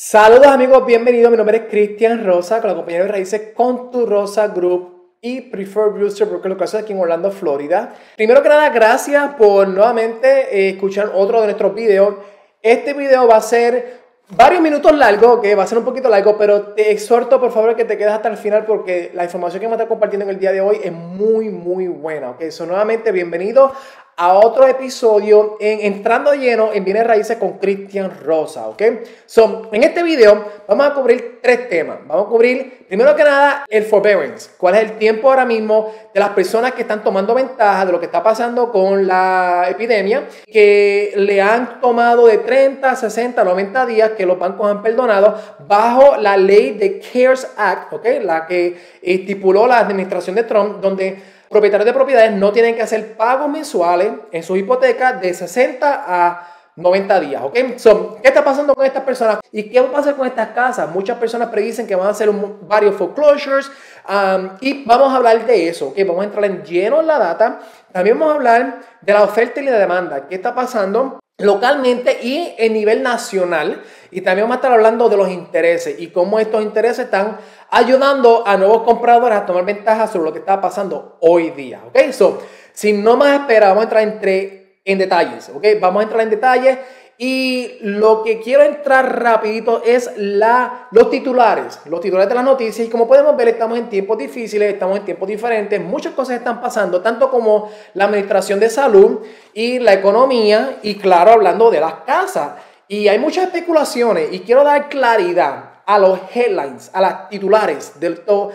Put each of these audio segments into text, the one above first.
Saludos amigos, bienvenidos. Mi nombre es Cristian Rosa, con la compañía de raíces con tu Rosa Group y Preferred Brewster Broker, lo que hace aquí en Orlando, Florida. Primero que nada, gracias por nuevamente eh, escuchar otro de nuestros videos. Este video va a ser varios minutos largo, que va a ser un poquito largo, pero te exhorto por favor que te quedes hasta el final porque la información que me está compartiendo en el día de hoy es muy, muy buena. Ok, so nuevamente bienvenido a otro episodio en Entrando Lleno en Bienes Raíces con Cristian Rosa, ¿ok? So, en este video vamos a cubrir tres temas. Vamos a cubrir, primero que nada, el forbearance. ¿Cuál es el tiempo ahora mismo de las personas que están tomando ventaja de lo que está pasando con la epidemia, que le han tomado de 30, 60, 90 días que los bancos han perdonado bajo la ley de CARES Act, ¿ok? La que estipuló la administración de Trump, donde propietarios de propiedades no tienen que hacer pagos mensuales en sus hipotecas de 60 a 90 días, ¿ok? ¿Qué está pasando con estas personas? ¿Y qué va a pasar con estas casas? Muchas personas predicen que van a hacer varios foreclosures um, y vamos a hablar de eso, ¿ok? Vamos a entrar en lleno en la data. También vamos a hablar de la oferta y la demanda. ¿Qué está pasando? Localmente y en nivel nacional. Y también vamos a estar hablando de los intereses y cómo estos intereses están ayudando a nuevos compradores a tomar ventaja sobre lo que está pasando hoy día. ¿Ok? So, sin no más espera, vamos a entrar entre, en detalles. ¿Ok? Vamos a entrar en detalles y lo que quiero entrar rapidito es la, los titulares, los titulares de las noticias. Y como podemos ver, estamos en tiempos difíciles, estamos en tiempos diferentes. Muchas cosas están pasando, tanto como la administración de salud y la economía, y claro, hablando de las casas. Y hay muchas especulaciones y quiero dar claridad a los headlines, a las titulares de estos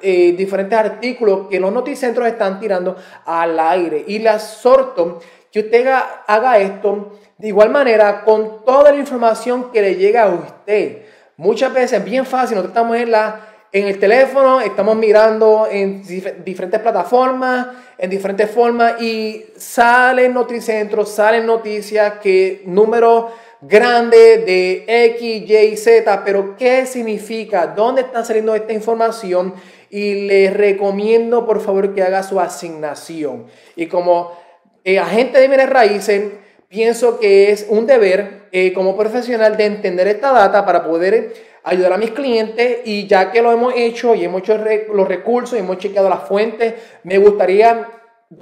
eh, diferentes artículos que los noticentros están tirando al aire. Y le exhorto que usted haga esto de igual manera con toda la información que le llega a usted. Muchas veces es bien fácil, nosotros estamos en, la, en el teléfono, estamos mirando en diferentes plataformas, en diferentes formas y salen noticentros, salen noticias que números grandes de X, Y, Z, pero ¿qué significa? ¿Dónde está saliendo esta información? Y les recomiendo por favor que haga su asignación. Y como eh, agente de bienes raíces, pienso que es un deber eh, como profesional de entender esta data para poder ayudar a mis clientes y ya que lo hemos hecho y hemos hecho los recursos y hemos chequeado las fuentes, me gustaría,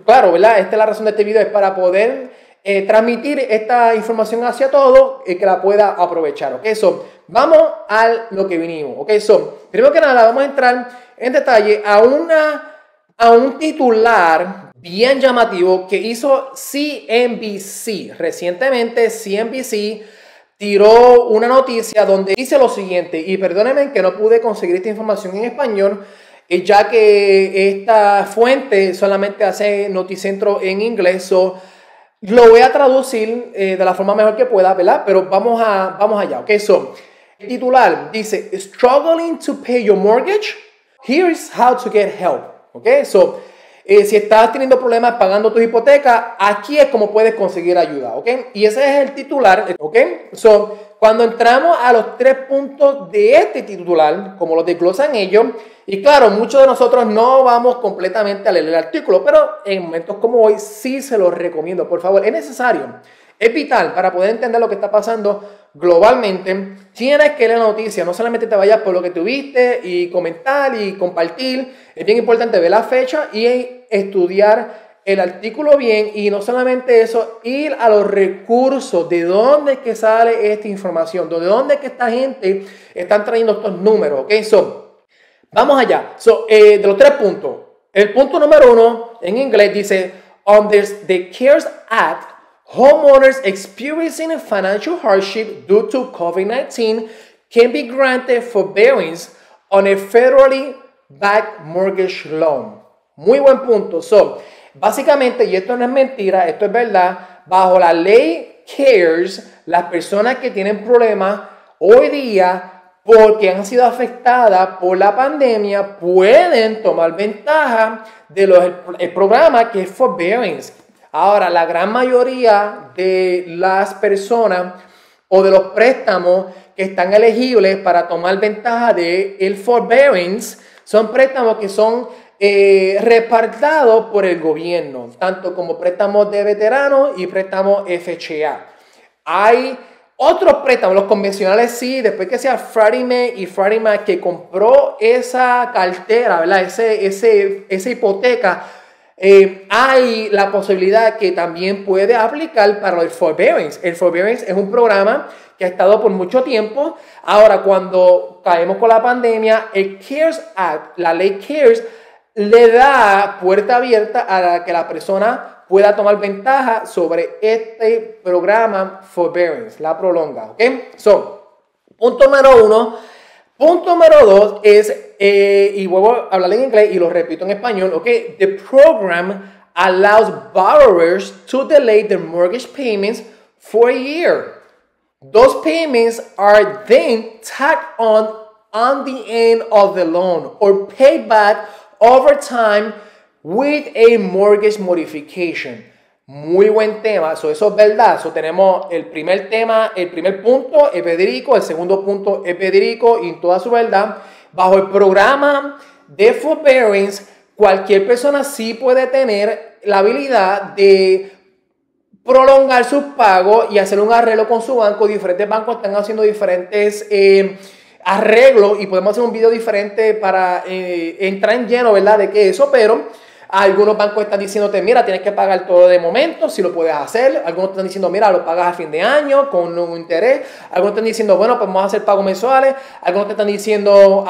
claro, ¿verdad? Esta es la razón de este video, es para poder eh, transmitir esta información hacia todos y que la pueda aprovechar, ¿ok? So, vamos a lo que vinimos, ¿ok? So, primero que nada, vamos a entrar en detalle a, una, a un titular bien llamativo que hizo CNBC. Recientemente CNBC tiró una noticia donde dice lo siguiente, y perdónenme que no pude conseguir esta información en español, eh, ya que esta fuente solamente hace noticentro en inglés, lo voy a traducir eh, de la forma mejor que pueda, ¿verdad? Pero vamos, a, vamos allá, ¿ok? So, el titular dice, Struggling to pay your mortgage? Here's how to get help, ¿ok? So, eh, si estás teniendo problemas pagando tu hipoteca, aquí es como puedes conseguir ayuda, ¿ok? Y ese es el titular, ¿ok? So, cuando entramos a los tres puntos de este titular, como lo desglosan ellos, y claro, muchos de nosotros no vamos completamente a leer el artículo, pero en momentos como hoy sí se los recomiendo, por favor, es necesario. Es vital para poder entender lo que está pasando globalmente. Tienes que leer la noticia, no solamente te vayas por lo que tuviste y comentar y compartir. Es bien importante ver la fecha y estudiar el artículo bien y no solamente eso, ir a los recursos, de dónde es que sale esta información, de dónde es que esta gente están trayendo estos números, ¿ok? So, vamos allá. So, eh, de los tres puntos. El punto número uno en inglés dice, under the CARES Act, Homeowners experiencing financial hardship due to COVID 19 can be granted forbearance on a federally backed mortgage loan. Muy buen punto. So, básicamente, y esto no es mentira, esto es verdad, bajo la ley CARES, las personas que tienen problemas hoy día porque han sido afectadas por la pandemia pueden tomar ventaja del programa que es forbearance Ahora, la gran mayoría de las personas o de los préstamos que están elegibles para tomar ventaja de el forbearance son préstamos que son eh, repartados por el gobierno, tanto como préstamos de veteranos y préstamos FHA. Hay Otros préstamos, los convencionales sí, después que sea Freddie y Freddie que compró esa cartera, ¿verdad? Ese, ese, esa hipoteca, eh, hay la posibilidad que también puede aplicar para el forbearance. El forbearance es un programa que ha estado por mucho tiempo. Ahora, cuando caemos con la pandemia, el CARES Act, la ley CARES, le da puerta abierta a que la persona pueda tomar ventaja sobre este programa forbearance, la prolonga. ¿Ok? So, punto número uno. Punto número dos es, eh, y vuelvo a hablar en inglés y lo repito en español, ok, the program allows borrowers to delay their mortgage payments for a year. Those payments are then tacked on on the end of the loan or paid back over time with a mortgage modification. Muy buen tema, eso es verdad. So, tenemos el primer tema, el primer punto es el segundo punto es y en toda su verdad. Bajo el programa de forbearance, cualquier persona sí puede tener la habilidad de prolongar sus pagos y hacer un arreglo con su banco. Diferentes bancos están haciendo diferentes eh, arreglos y podemos hacer un video diferente para eh, entrar en lleno, ¿verdad? De qué eso, pero algunos bancos están diciéndote, mira, tienes que pagar todo de momento, si lo puedes hacer. Algunos están diciendo, mira, lo pagas a fin de año con un interés. Algunos están diciendo, bueno, pues vamos a hacer pagos mensuales. Algunos te están diciendo,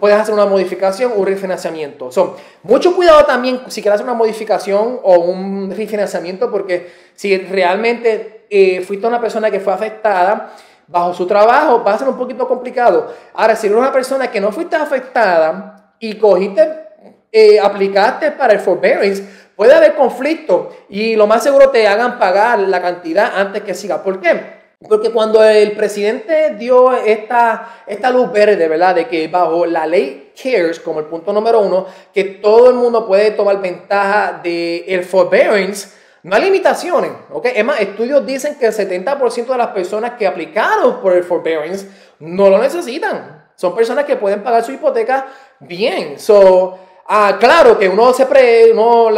puedes hacer una modificación o un refinanciamiento. Son mucho cuidado también si quieres hacer una modificación o un refinanciamiento, porque si realmente eh, fuiste una persona que fue afectada, bajo su trabajo va a ser un poquito complicado. Ahora, si eres una persona que no fuiste afectada y cogiste eh, aplicaste para el forbearance, puede haber conflicto y lo más seguro te hagan pagar la cantidad antes que siga. ¿Por qué? Porque cuando el presidente dio esta, esta luz verde, ¿verdad? De que bajo la ley CARES, como el punto número uno, que todo el mundo puede tomar ventaja del el forbearance, no hay limitaciones, ¿ok? Es más, estudios dicen que el 70% de las personas que aplicaron por el forbearance no lo necesitan. Son personas que pueden pagar su hipoteca bien. So, Ah, claro que uno se pre, uno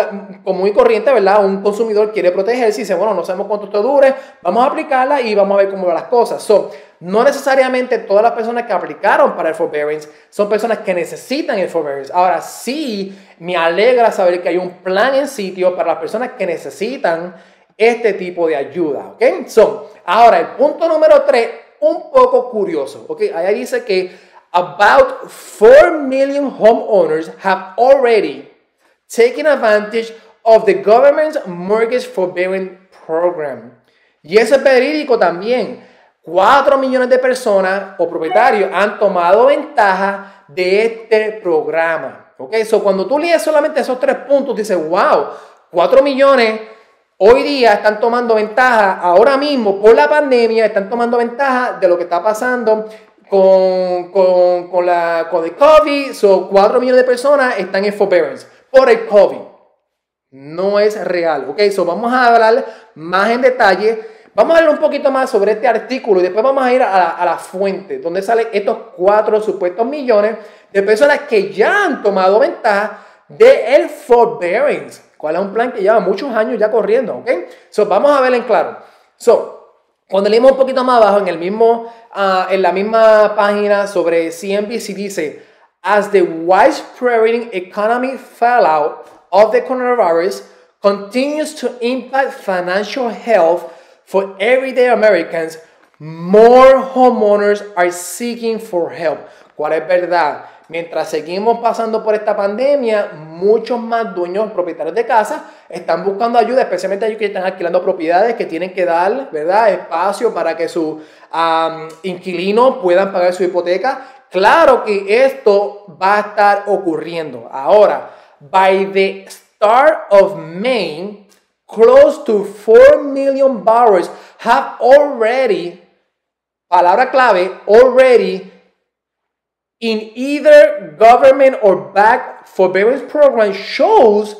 como muy corriente, ¿verdad? Un consumidor quiere protegerse y dice, bueno, no sabemos cuánto esto dure, vamos a aplicarla y vamos a ver cómo van las cosas. So, no necesariamente todas las personas que aplicaron para el forbearance son personas que necesitan el forbearance. Ahora sí, me alegra saber que hay un plan en sitio para las personas que necesitan este tipo de ayuda, ¿ok? So, ahora el punto número tres, un poco curioso, ¿ok? Ahí dice que about 4 million homeowners have already taken advantage of the government's mortgage forbearance program. Y eso es verídico también. 4 millones de personas o propietarios han tomado ventaja de este programa. ¿Ok? So, cuando tú lees solamente esos tres puntos, dices, wow, 4 millones hoy día están tomando ventaja, ahora mismo por la pandemia, están tomando ventaja de lo que está pasando con, con, con, la, con el COVID, son 4 millones de personas están en forbearance por el COVID. No es real, ¿ok? So vamos a hablar más en detalle. Vamos a hablar un poquito más sobre este artículo y después vamos a ir a la, a la fuente, donde salen estos 4 supuestos millones de personas que ya han tomado ventaja del forbearance. ¿Cuál es un plan que lleva muchos años ya corriendo? ¿Ok? So, vamos a ver en claro. So, cuando leímos un poquito más abajo, en, el mismo, uh, en la misma página sobre CNBC dice, as the widespread economic fallout of the coronavirus continues to impact financial health for everyday Americans, more homeowners are seeking for help. ¿Cuál es verdad? Mientras seguimos pasando por esta pandemia, muchos más dueños, propietarios de casa, están buscando ayuda, especialmente ellos que están alquilando propiedades que tienen que dar, ¿verdad? Espacio para que sus inquilinos puedan pagar su hipoteca. Claro que esto va a estar ocurriendo. Ahora, by the start of May, close to 4 million borrowers have already, palabra clave, already in either government or bank forbearance program shows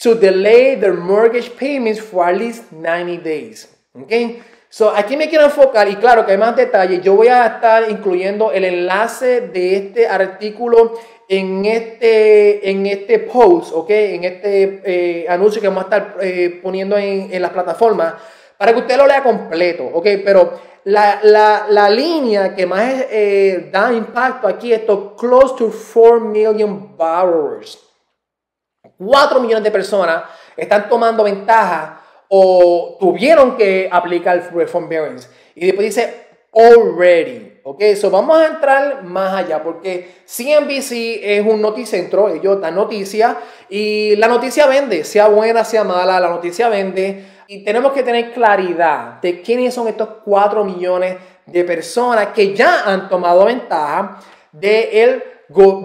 to delay their mortgage payments for at least 90 days. Okay? So, aquí me quiero enfocar y claro que hay más detalles. Yo voy a estar incluyendo el enlace de este artículo en este, en este post, ¿ok? En este eh, anuncio que vamos a estar eh, poniendo en, en las plataformas para que usted lo lea completo, ¿ok? Pero la, la, la línea que más eh, da impacto aquí es close to 4 million borrowers. 4 millones de personas están tomando ventaja o tuvieron que aplicar forbearance. Y después dice already. Ok, eso vamos a entrar más allá porque CNBC es un noticentro, ellos dan noticia y la noticia vende, sea buena, sea mala, la noticia vende y tenemos que tener claridad de quiénes son estos 4 millones de personas que ya han tomado ventaja del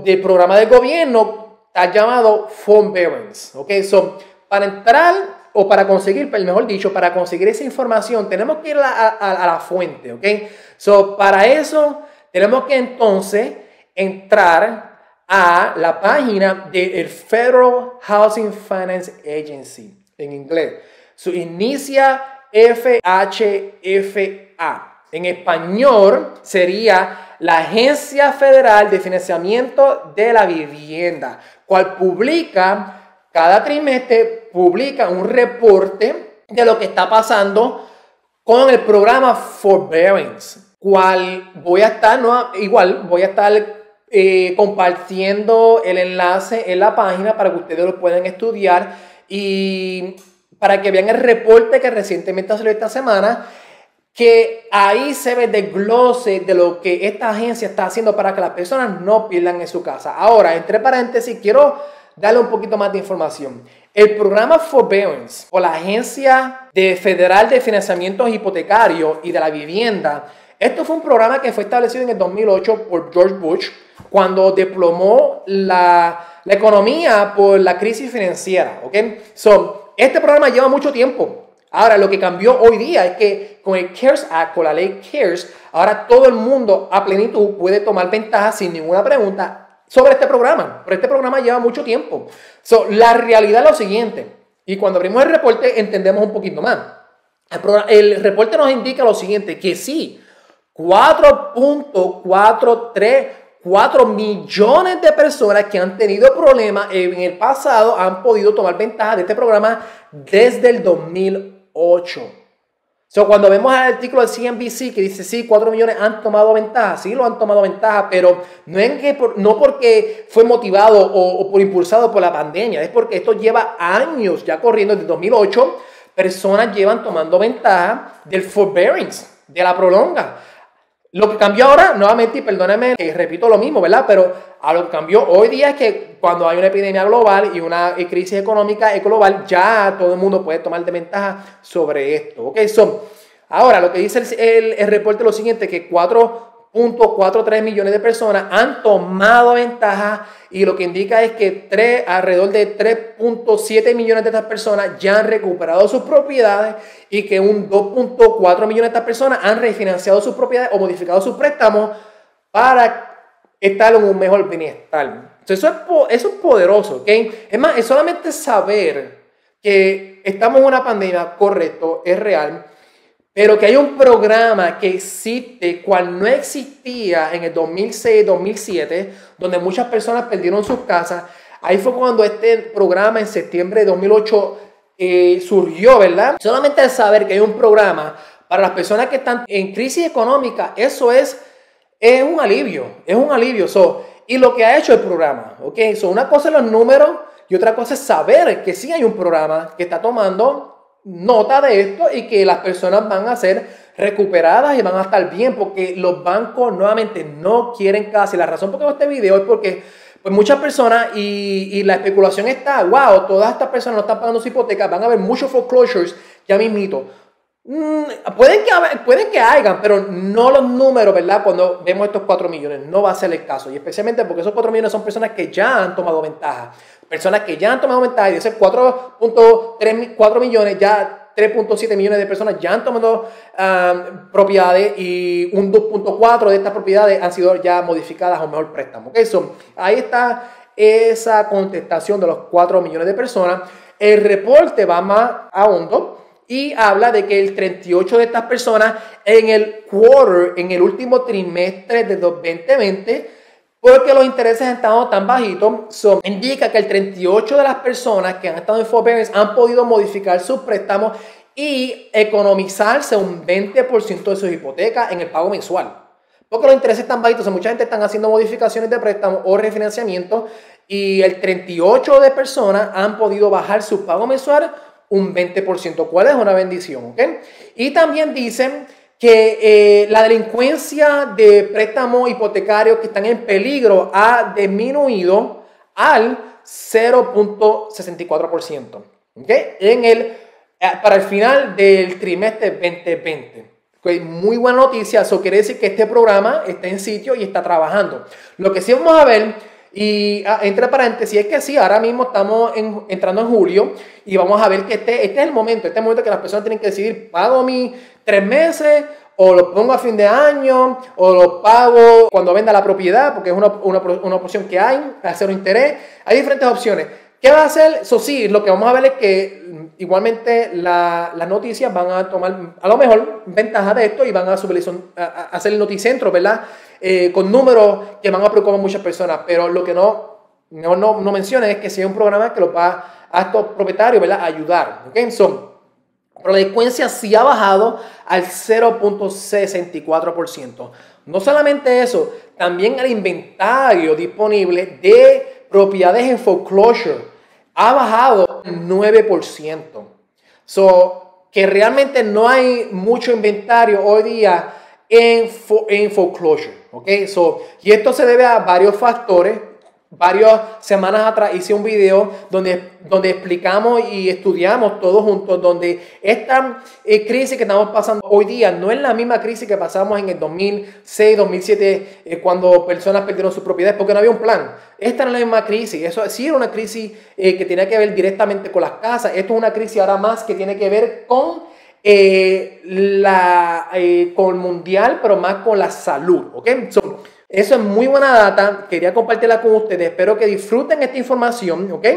de programa del gobierno llamado Forbearance. Ok, so para entrar o para conseguir, mejor dicho, para conseguir esa información, tenemos que ir a, la fuente, ¿ok? So, para eso, tenemos que entonces entrar a la página del Federal Housing Finance Agency, en inglés. Su inicia FHFA. En español sería la Agencia Federal de Financiamiento de la Vivienda, cual publica cada trimestre publica un reporte de lo que está pasando con el programa Forbearance, cual voy a estar, no, igual voy a estar eh, compartiendo el enlace en la página para que ustedes lo puedan estudiar y para que vean el reporte que recientemente salió esta semana, que ahí se ve desglose de lo que esta agencia está haciendo para que las personas no pierdan en su casa. Ahora, entre paréntesis, quiero darle un poquito más de información. El programa Forbearance o la Agencia de Federal de Financiamiento Hipotecario y de la Vivienda, esto fue un programa que fue establecido en el 2008 por George Bush cuando desplomó la, la economía por la crisis financiera. ¿okay? So, este programa lleva mucho tiempo. Ahora, lo que cambió hoy día es que con el CARES Act, con la ley CARES, ahora todo el mundo a plenitud puede tomar ventaja sin ninguna pregunta sobre este programa, pero este programa lleva mucho tiempo. la realidad es lo siguiente, y cuando abrimos el reporte entendemos un poquito más. El, el reporte nos indica lo siguiente, que sí, 4.434 millones de personas que han tenido problemas en el pasado han podido tomar ventaja de este programa desde el 2008. So, cuando vemos el artículo del CNBC que dice, sí, 4 millones han tomado ventaja, sí lo han tomado ventaja, pero no, es que no porque fue motivado o, por impulsado por la pandemia, es porque esto lleva años ya corriendo desde 2008, personas llevan tomando ventaja del forbearance, de la prolonga. Lo que cambió ahora, nuevamente, y perdóname, repito lo mismo, ¿verdad? Pero a lo que cambió hoy día es que cuando hay una epidemia global y una crisis económica global, ya todo el mundo puede tomar de ventaja sobre esto. ¿Ok? So, ahora, lo que dice el, el, reporte es lo siguiente, que 4.43 millones de personas han tomado ventaja y lo que indica es que tres, alrededor de 3.7 millones de estas personas ya han recuperado sus propiedades y que un 2.4 millones de estas personas han refinanciado sus propiedades o modificado sus préstamos para estar en un mejor bienestar. Eso es, eso es poderoso, ¿ok? Es más, es solamente saber que estamos en una pandemia, correcto, es real, pero que hay un programa que existe, cual no existía en el 2006-2007, donde muchas personas perdieron sus casas. Ahí fue cuando este programa en septiembre de 2008 eh, surgió, ¿verdad? Solamente saber que hay un programa para las personas que están en crisis económica, eso es, es un alivio, es un alivio. y lo que ha hecho el programa, ¿ok? So, una cosa los números y otra cosa es saber que sí hay un programa que está tomando nota de esto y que las personas van a ser recuperadas y van a estar bien porque los bancos nuevamente no quieren casi. La razón por qué este video es porque pues muchas personas y, y, la especulación está, wow, todas estas personas no están pagando su hipoteca, van a haber muchos foreclosures ya mismito. Mm, pueden, que, pueden que hagan, pero no los números, ¿verdad? Cuando vemos estos 4 millones, no va a ser el caso. Y especialmente porque esos 4 millones son personas que ya han tomado ventaja. Personas que ya han tomado ventaja de esos 4.4 millones, ya 3.7 millones de personas ya han tomado propiedades y un 2.4 de estas propiedades han sido ya modificadas un mejor préstamo. Eso, ahí está esa contestación de los 4 millones de personas. El reporte va más a hondo y habla de que el 38 de estas personas en el quarter, en el último trimestre de 2020, porque los intereses han estado tan bajitos, son indica que el 38 de las personas que han estado en forbearance han podido modificar sus préstamos y economizarse un 20% de sus hipotecas en el pago mensual. Porque los intereses están bajitos, mucha gente están haciendo modificaciones de préstamo o refinanciamiento y el 38 de personas han podido bajar su pago mensual un 20%, cual es una bendición. ¿okay? Y también dicen que eh, la delincuencia de préstamos hipotecarios que están en peligro ha disminuido al 0.64%. ¿okay? En el, eh, para el final del trimestre 2020. Muy buena noticia, eso quiere decir que este programa está en sitio y está trabajando. Lo que sí vamos a ver, y ah, entre paréntesis, es que sí, ahora mismo estamos entrando en julio y vamos a ver que este, este es el momento, este es el momento que las personas tienen que decidir, pago mis tres meses o lo pongo a fin de año, o lo pago cuando venda la propiedad, porque es una, una, una opción que hay, hacer un interés. Hay diferentes opciones. ¿Qué va a hacer? Eso sí, lo que vamos a ver es que mm, igualmente las noticias van a tomar a lo mejor ventaja de esto y van a, subir, a, hacer el noticentro, ¿verdad? Eh, con números que van a preocupar a muchas personas, pero lo que no, no, no, no menciona es que sea un programa que lo va a estos propietarios, ¿verdad? A ayudar, ¿ok? Son, pero la delincuencia sí ha bajado al 0.64%. No solamente eso, también el inventario disponible de propiedades en foreclosure ha bajado 9%. So, que realmente no hay mucho inventario hoy día en, en foreclosure. ¿ok? So, y esto se debe a varios factores varias semanas atrás hice un video donde, donde explicamos y estudiamos todos juntos, donde esta eh, crisis que estamos pasando hoy día no es la misma crisis que pasamos en el 2006, 2007, eh, cuando personas perdieron sus propiedades, porque no había un plan. Esta no es la misma crisis, eso sí era una crisis eh, que tenía que ver directamente con las casas, esto es una crisis ahora más que tiene que ver con... la, con el mundial, pero más con la salud, ¿ok? Eso es muy buena data, quería compartirla con ustedes, espero que disfruten esta información, ¿ok?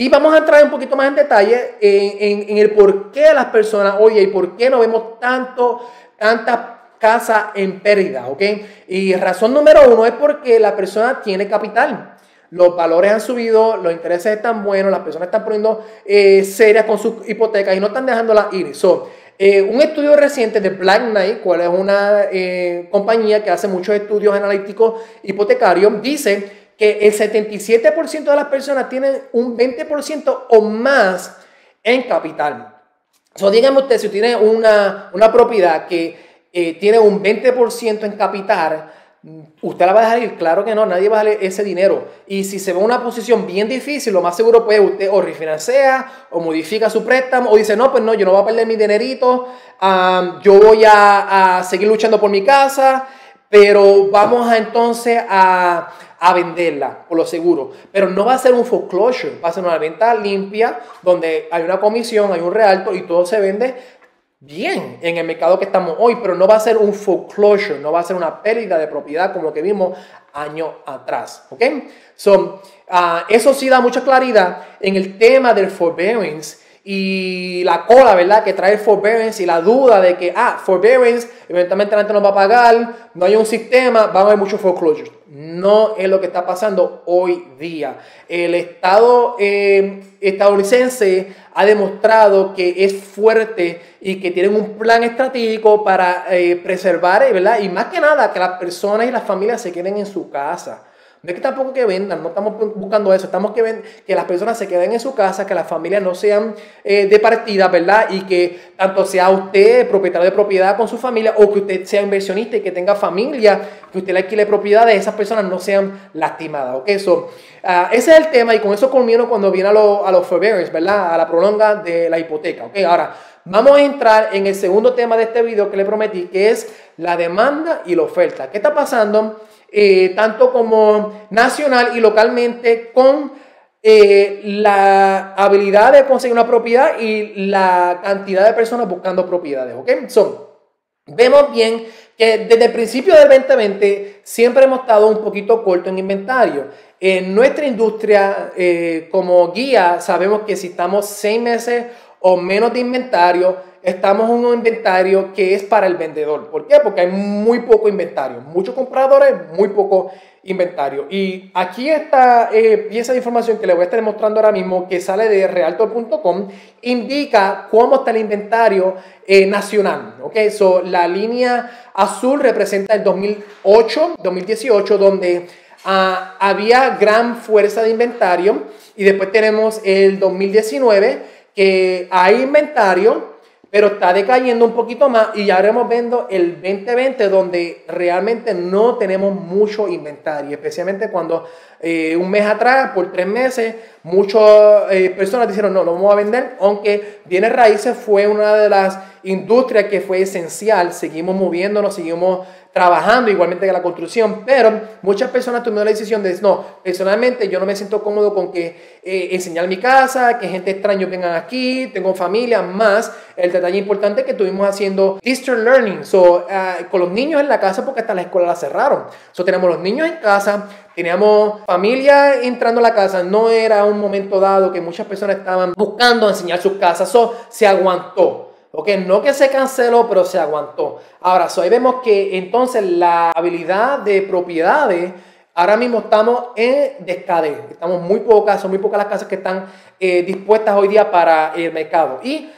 y vamos a entrar un poquito más en detalle en, el por qué las personas, oye, y por qué no vemos tanto, tantas casas en pérdida, ¿ok? Y razón número uno es porque la persona tiene capital. Los valores han subido, los intereses están buenos, las personas están poniendo eh, serias con sus hipotecas y no están dejándolas ir. So, eh, un estudio reciente de Black Knight, cual es una eh, compañía que hace muchos estudios analíticos hipotecarios, dice que el 77% de las personas tienen un 20% o más en capital. So, díganme usted, si tiene una, una propiedad que tiene un 20% en capital, ¿Usted la va a dejar ir? Claro que no, nadie va a darle ese dinero. Y si se ve una posición bien difícil, lo más seguro puede usted o refinancia o modifica su préstamo o dice, no, pues no, yo no voy a perder mi dinerito, yo voy a, seguir luchando por mi casa, pero vamos a entonces a, a, venderla, por lo seguro. Pero no va a ser un foreclosure, va a ser una venta limpia donde hay una comisión, hay un realto y todo se vende bien en el mercado que estamos hoy, pero no va a ser un foreclosure, no va a ser una pérdida de propiedad como lo que vimos años atrás. ¿Ok? So, ah, eso sí da mucha claridad en el tema del forbearance y la cola, ¿verdad? Que trae forbearance y la duda de que, ah, forbearance, eventualmente la gente no va a pagar, no hay un sistema, van a haber muchos foreclosures. No es lo que está pasando hoy día. El Estado eh, estadounidense ha demostrado que es fuerte y que tienen un plan estratégico para eh, preservar, ¿verdad? Y más que nada, que las personas y las familias se queden en su casa. No es que tampoco que vendan, no estamos buscando eso, estamos que, que las personas se queden en su casa, que las familias no sean eh, de partida, ¿verdad? Y que tanto sea usted propietario de propiedad con su familia o que usted sea inversionista y que tenga familia, que usted le alquile propiedades, esas personas no sean lastimadas, ¿ok? Eso, ah, ese es el tema y con eso culmino cuando viene a, a los forbearance, ¿verdad? A la prolonga de la hipoteca, ¿ok? Ahora, vamos a entrar en el segundo tema de este video que le prometí, que es la demanda y la oferta. ¿Qué está pasando? Eh, tanto como nacional y localmente, con eh, la habilidad de conseguir una propiedad y la cantidad de personas buscando propiedades. ¿ok? Son, vemos bien que desde el principio del 2020 siempre hemos estado un poquito corto en inventario. En nuestra industria, eh, como guía, sabemos que si estamos seis meses o menos de inventario, estamos en un inventario que es para el vendedor. ¿Por qué? Porque hay muy poco inventario. Muchos compradores, muy poco inventario. Y aquí está eh, pieza de información que le voy a estar mostrando ahora mismo, que sale de realtor.com, indica cómo está el inventario eh, nacional. ¿ok? So, la línea azul representa el 2008, 2018, donde ah, había gran fuerza de inventario. Y después tenemos el 2019, que hay inventario, pero está decayendo un poquito más y ya haremos viendo el 2020 donde realmente no tenemos mucho inventario, especialmente cuando eh, un mes atrás, por tres meses, muchas eh, personas dijeron no, lo vamos a vender, aunque Bienes Raíces fue una de las industrias que fue esencial, seguimos moviéndonos, seguimos trabajando igualmente que la construcción, pero muchas personas tomaron la decisión de, no, personalmente yo no me siento cómodo con que eh, enseñar mi casa, que gente extraña vengan aquí, tengo familia, más el detalle importante que estuvimos haciendo distance learning, so, ah, con los niños en la casa porque hasta la escuela la cerraron. So, tenemos los niños en casa, teníamos familia entrando a la casa, no era un momento dado que muchas personas estaban buscando enseñar sus casas, so, se aguantó. Ok, no que se canceló, pero se aguantó. Ahora, so ahí vemos que entonces la habilidad de propiedades, ahora mismo estamos en descadez. Estamos muy pocas, son muy pocas las casas que están eh, dispuestas hoy día para el mercado. Y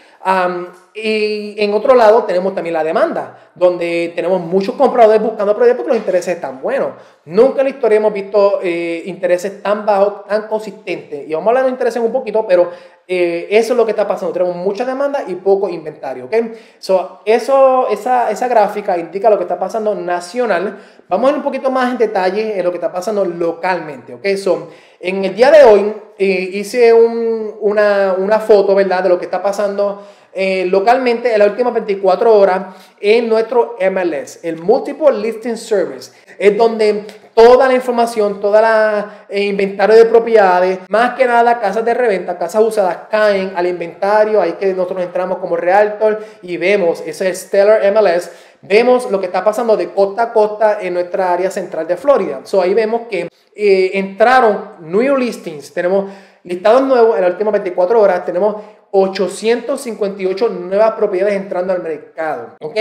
y en otro lado tenemos también la demanda, donde tenemos muchos compradores buscando proyectos porque los intereses están buenos. Nunca en la historia hemos visto eh, intereses tan bajos, tan consistentes. Y vamos a hablar de intereses un poquito, pero eh, eso es lo que está pasando. Tenemos mucha demanda y poco inventario. ¿okay? So, eso, esa, esa gráfica indica lo que está pasando nacional. Vamos a ir un poquito más en detalle en lo que está pasando localmente. ¿okay? So, en el día de hoy hice un, una, una, foto, ¿verdad?, de lo que está pasando eh, localmente en las últimas 24 horas en nuestro MLS, el Multiple Listing Service. Es donde toda la información, todo el eh, inventario de propiedades, más que nada casas de reventa, casas usadas caen al inventario, ahí que nosotros entramos como realtor y vemos ese Stellar MLS, vemos lo que está pasando de costa a costa en nuestra área central de Florida. So ahí vemos que eh, entraron new listings, tenemos listados nuevos en las últimas 24 horas, tenemos 858 nuevas propiedades entrando al mercado. ¿Ok?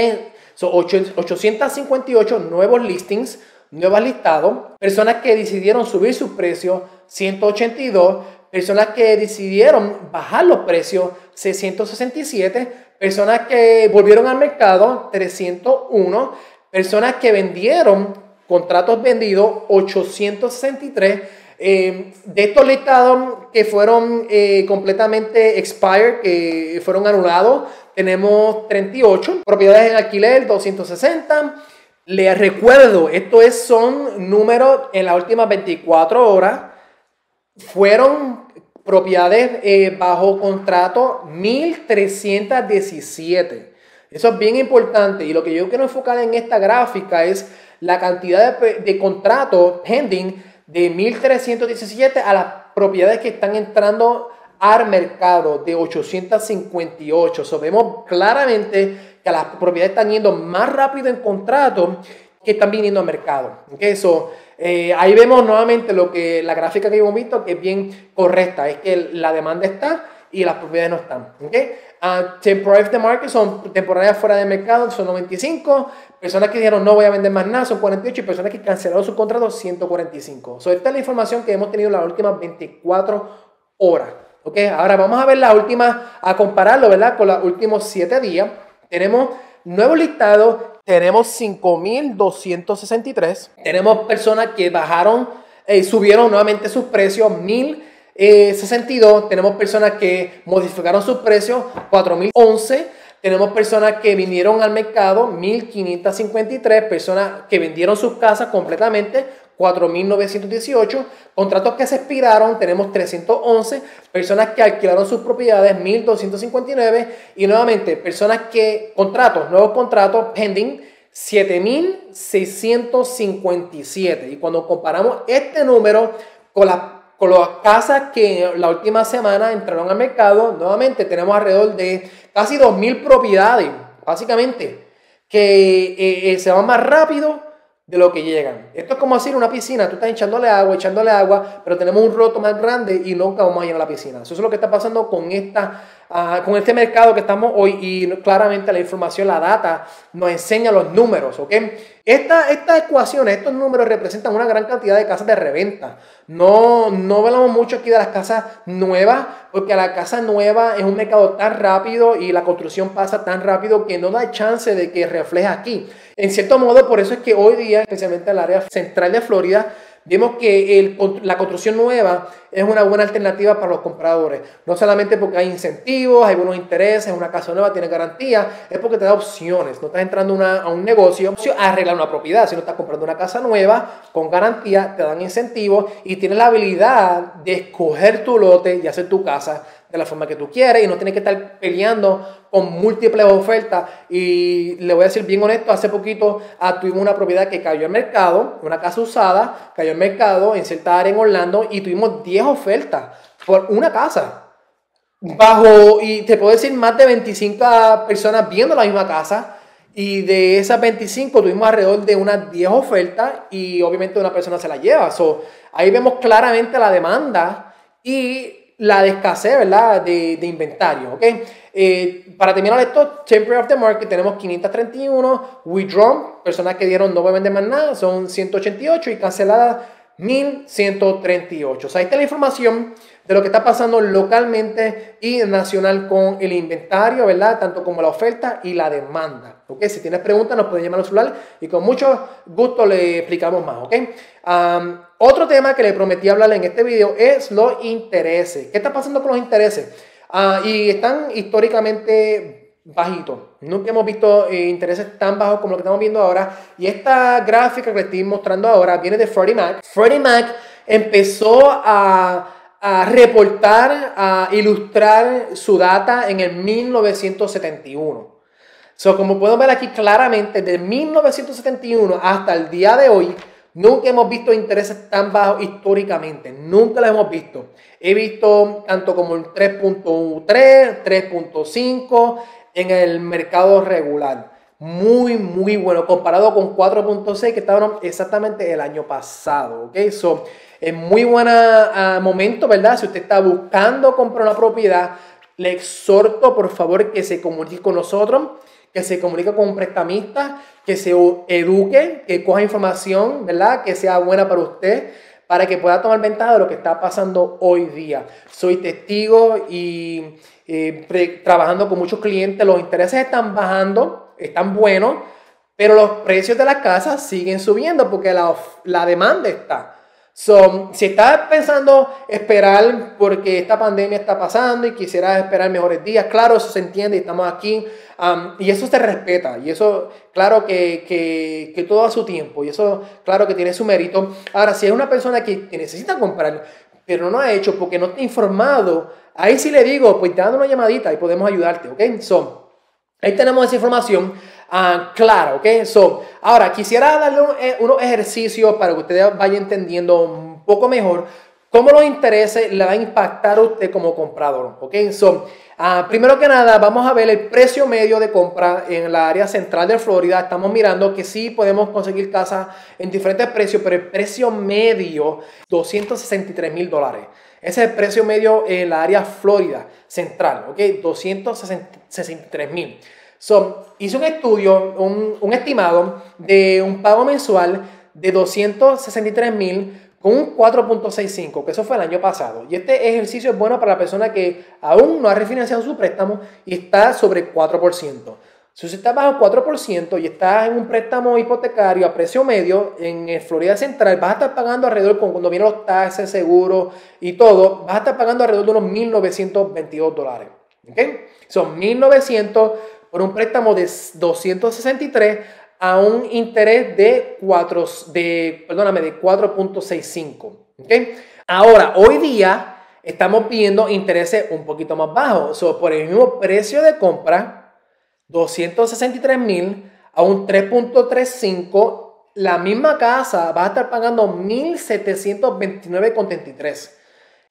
Son 858 nuevos listings, nuevos listados, personas que decidieron subir sus precios, 182, personas que decidieron bajar los precios, 667, personas que volvieron al mercado, 301, personas que vendieron contratos vendidos 863. Eh, de estos listados que fueron eh, completamente expired, que fueron anulados, tenemos 38. Propiedades en alquiler, 260. Les recuerdo, esto es, son números en las últimas 24 horas. Fueron propiedades eh, bajo contrato 1317. Eso es bien importante y lo que yo quiero enfocar en esta gráfica es la cantidad de, de pending de 1317 a las propiedades que están entrando al mercado de 858. So, vemos claramente que las propiedades están yendo más rápido en contrato que están viniendo al mercado. Eh, ahí vemos nuevamente lo que la gráfica que hemos visto que es bien correcta, es que la demanda está y las propiedades no están. ¿okay? Uh, temporary the market son temporarias fuera de mercado, son 95. Personas que dijeron no voy a vender más nada, son 48. Y personas que cancelaron su contrato, 145. So, esta es la información que hemos tenido las últimas 24 horas. ¿okay? Ahora vamos a ver la última, a compararlo ¿verdad? con los últimos 7 días. Tenemos nuevos listados, tenemos 5.263. Tenemos personas que bajaron, y eh, subieron nuevamente sus precios, 1.000 eh, 62 tenemos personas que modificaron sus precios, 4011. Tenemos personas que vinieron al mercado, 1553. Personas que vendieron sus casas completamente, 4.918. Contratos que se expiraron, tenemos 311. Personas que alquilaron sus propiedades, 1.259. Y nuevamente, personas que, contratos, nuevos contratos pending, 7.657. Y cuando comparamos este número con las con las casas que la última semana entraron al mercado, nuevamente tenemos alrededor de casi 2.000 propiedades, básicamente, que eh, eh, se van más rápido de lo que llegan. Esto es como decir una piscina, tú estás echándole agua, echándole agua, pero tenemos un roto más grande y nunca vamos a llenar la piscina. Eso es lo que está pasando con esta ah, con este mercado que estamos hoy y claramente la información, la data nos enseña los números, ¿ok? Esta, estas ecuaciones, estos números representan una gran cantidad de casas de reventa. No, no hablamos mucho aquí de las casas nuevas, porque la casa nueva es un mercado tan rápido y la construcción pasa tan rápido que no da chance de que refleje aquí. En cierto modo, por eso es que hoy día, especialmente en el área central de Florida, Vemos que la construcción nueva es una buena alternativa para los compradores. No solamente porque hay incentivos, hay buenos intereses, una casa nueva tiene garantía, es porque te da opciones. No estás entrando a un negocio a arreglar una propiedad, sino estás comprando una casa nueva con garantía, te dan incentivos y tienes la habilidad de escoger tu lote y hacer tu casa de la forma que tú quieres y no tienes que estar peleando con múltiples ofertas. Y le voy a decir bien honesto, hace poquito ah, tuvimos una propiedad que cayó al mercado, una casa usada, cayó al mercado en cierta área en Orlando y tuvimos 10 ofertas por una casa. Bajo, y te puedo decir, más de 25 personas viendo la misma casa. Y de esas 25 tuvimos alrededor de unas 10 ofertas y obviamente una persona se la lleva. So, ahí vemos claramente la demanda y la de escasez, ¿verdad? De, de inventario, ¿ok? Eh, para terminar esto, Temporary of the Market tenemos 531, withdrawn, personas que dieron no vender más nada, son 188 y canceladas 1138. O sea, ahí está la información de lo que está pasando localmente y nacional con el inventario, ¿verdad? Tanto como la oferta y la demanda. ¿Ok? Si tienes preguntas, nos pueden llamar al celular y con mucho gusto le explicamos más. ¿Ok? otro tema que le prometí hablarle en este video es los intereses. ¿Qué está pasando con los intereses? Ah, y están históricamente bajitos. Nunca hemos visto eh, intereses tan bajos como lo que estamos viendo ahora. Y esta gráfica que les estoy mostrando ahora viene de Freddie Mac. Freddie Mac empezó a a reportar, a ilustrar su data en el 1971. So, como pueden ver aquí claramente, de 1971 hasta el día de hoy, nunca hemos visto intereses tan bajos históricamente. Nunca los hemos visto. He visto tanto como el 3.3, 3.5 en el mercado regular. Muy, muy bueno. Comparado con 4.6 que estaban exactamente el año pasado. ¿ok? So, es muy buen ah, momento, ¿verdad? Si usted está buscando comprar una propiedad, le exhorto por favor que se comunique con nosotros, que se comunique con un prestamista, que se eduque, que coja información, ¿verdad? Que sea buena para usted, para que pueda tomar ventaja de lo que está pasando hoy día. Soy testigo y eh, trabajando con muchos clientes, los intereses están bajando, están buenos, pero los precios de las casas siguen subiendo porque la, la demanda está. So, si estás pensando esperar porque esta pandemia está pasando y quisieras esperar mejores días, claro, eso se entiende y estamos aquí um, y eso se respeta y eso, claro que, que, que, todo a su tiempo y eso, claro que tiene su mérito. Ahora, si es una persona que, necesita comprar, pero no ha hecho porque no está informado, ahí sí le digo, pues dando una llamadita y podemos ayudarte, ¿ok? So, ahí tenemos esa información. Ah, claro, ¿ok? So, ahora, quisiera darle eh, unos ejercicios para que usted vaya entendiendo un poco mejor cómo los intereses le va a impactar a usted como comprador, ¿ok? So, uh, primero que nada, vamos a ver el precio medio de compra en la área central de Florida. Estamos mirando que sí podemos conseguir casas en diferentes precios, pero el precio medio, 263 mil dólares. Ese es el precio medio en la área Florida central, ¿ok? 263 mil. So, hice un estudio, un, estimado de un pago mensual de 263 mil con un 4.65, que eso fue el año pasado. Y este ejercicio es bueno para la persona que aún no ha refinanciado su préstamo y está sobre 4%. Si usted está bajo 4% y está en un préstamo hipotecario a precio medio en Florida Central, vas a estar pagando alrededor, cuando vienen los taxes, seguros y todo, vas a estar pagando alrededor de unos 1.922 dólares. ¿Ok? Son 1.900 por un préstamo de 263 a un interés de 4, de, perdóname, de 4.65. ¿okay? Ahora, hoy día estamos viendo intereses un poquito más bajos. por el mismo precio de compra, 263 mil a un 3.35, la misma casa va a estar pagando 1.729,33.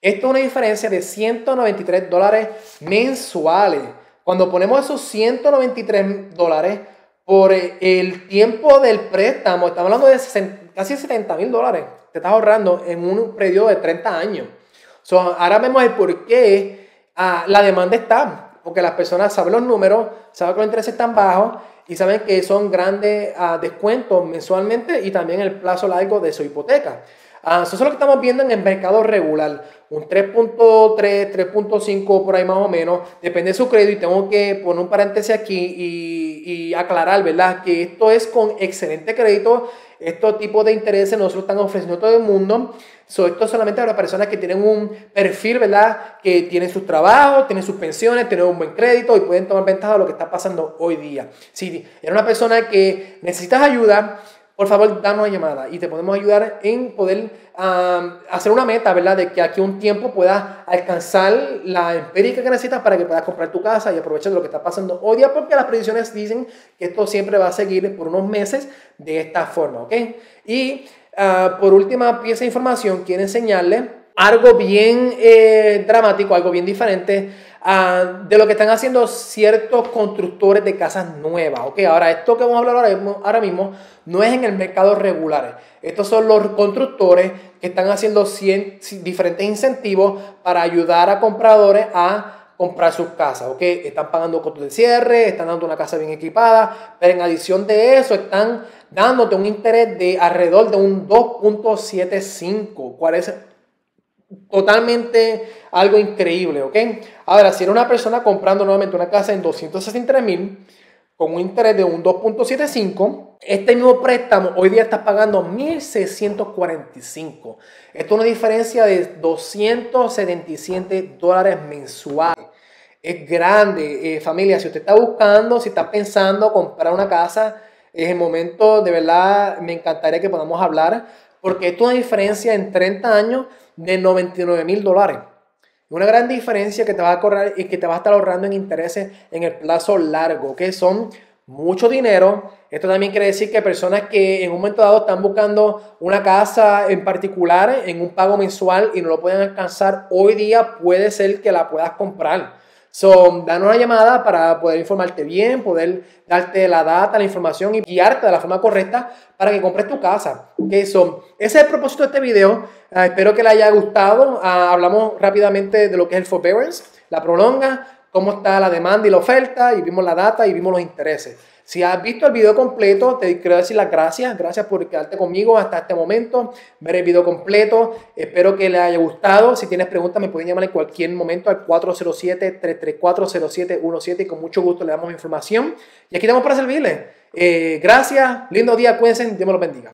Esto es una diferencia de 193 dólares mensuales. Cuando ponemos esos 193 dólares por el tiempo del préstamo, estamos hablando de casi 70 mil dólares. Te estás ahorrando en un periodo de 30 años. ahora vemos el por qué ah, la demanda está. porque las personas saben los números, saben que los intereses están bajos y saben que son grandes uh, descuentos mensualmente y también el plazo largo de su hipoteca. Uh, eso es lo que estamos viendo en el mercado regular. Un 3.3, 3.5 por ahí más o menos. Depende de su crédito. Y tengo que poner un paréntesis aquí y, y aclarar, ¿verdad? Que esto es con excelente crédito estos tipos de intereses nosotros están ofreciendo a todo el mundo. So, esto solamente para personas que tienen un perfil, ¿verdad? Que tienen sus trabajos, tienen sus pensiones, tienen un buen crédito y pueden tomar ventaja de lo que está pasando hoy día. Si eres una persona que necesitas ayuda, por favor, danos una llamada y te podemos ayudar en poder hacer una meta, ¿verdad? De que aquí un tiempo puedas alcanzar la empírica que necesitas para que puedas comprar tu casa y aprovechar de lo que está pasando hoy día, porque las predicciones dicen que esto siempre va a seguir por unos meses de esta forma, ¿ok? Y uh, por última pieza de información, quiero enseñarle algo bien eh, dramático, algo bien diferente uh, de lo que están haciendo ciertos constructores de casas nuevas. ¿ok? Ahora, esto que vamos a hablar ahora mismo, ahora mismo no es en el mercado regular. Estos son los constructores que están haciendo 100, diferentes incentivos para ayudar a compradores a comprar sus casas, ¿ok? Están pagando costos de cierre, están dando una casa bien equipada, pero en adición de eso están dándote un interés de alrededor de un 2.75, cuál es totalmente algo increíble, ¿ok? Ahora, si era una persona comprando nuevamente una casa en 263 mil, con un interés de un 2.75, este mismo préstamo hoy día está pagando 1.645. Esto es una diferencia de 277 dólares mensuales. Es grande, eh, familia. Si usted está buscando, si está pensando comprar una casa, es el momento, de verdad, me encantaría que podamos hablar, porque esto es una diferencia en 30 años de 99 mil dólares. Una gran diferencia que te va a correr y que te va a estar ahorrando en intereses en el plazo largo, que son mucho dinero. Esto también quiere decir que personas que en un momento dado están buscando una casa en particular en un pago mensual y no lo pueden alcanzar, hoy día puede ser que la puedas comprar. So, danos una llamada para poder informarte bien, poder darte la data, la información y guiarte de la forma correcta para que compres tu casa. Okay, so, ese es el propósito de este video. Ah, espero que le haya gustado. Ah, hablamos rápidamente de lo que es el forbearance, la prolonga, cómo está la demanda y la oferta y vimos la data y vimos los intereses. Si has visto el video completo, te quiero decir las gracias. Gracias por quedarte conmigo hasta este momento, ver el video completo. Espero que le haya gustado. Si tienes preguntas, me pueden llamar en cualquier momento al 407-334-0717 y con mucho gusto le damos información. Y aquí estamos para servirle. Eh, gracias, lindo día, cuídense, Dios me los bendiga.